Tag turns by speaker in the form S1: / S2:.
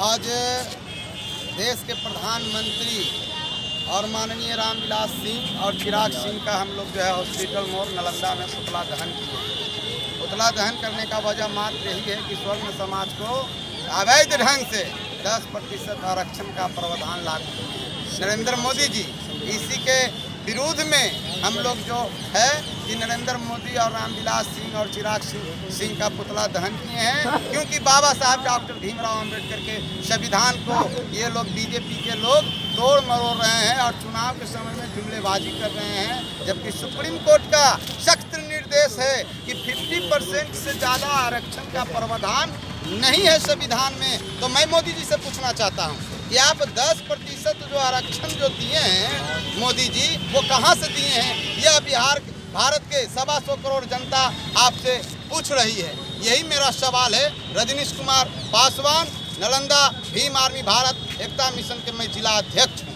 S1: आज देश के प्रधानमंत्री और माननीय रामविलास सिंह और चिराग सिंह का हम लोग जो है हॉस्पिटल मोड़ नालंदा में पुतला दहन किए पुतला दहन करने का वजह मात्र यही है कि स्वर्ण समाज को अवैध ढंग से 10 प्रतिशत आरक्षण का प्रावधान लागू नरेंद्र मोदी जी, इसी के विरोध में हम लोग जो है कि नरेंद्र मोदी और रामविलास सिंह और चिराग सिंह का पुतला दहन किए हैं, क्योंकि बाबा साहब, डॉक्टर भीमराव अंबेडकर के संविधान को ये लोग, बीजेपी के लोग तोड़ मरोड़ रहे हैं और चुनाव के समय में जुमलेबाजी कर रहे हैं, जबकि सुप्रीम कोर्ट का सख्त निर्देश है कि 50 परसेंट से ज़्यादा आरक्षण का प्रावधान नहीं है संविधान में। तो मैं मोदी जी से पूछना चाहता हूँ कि आप 10 प्रतिशत जो आरक्षण जो दिए हैं मोदी जी, वो कहाँ से दिए हैं? यह बिहार, भारत के सवा सौ करोड़ जनता आपसे पूछ रही है। यही मेरा सवाल है। रजनीश कुमार पासवान, नालंदा, भीम आर्मी भारत एकता मिशन के मैं जिला अध्यक्ष हूँ।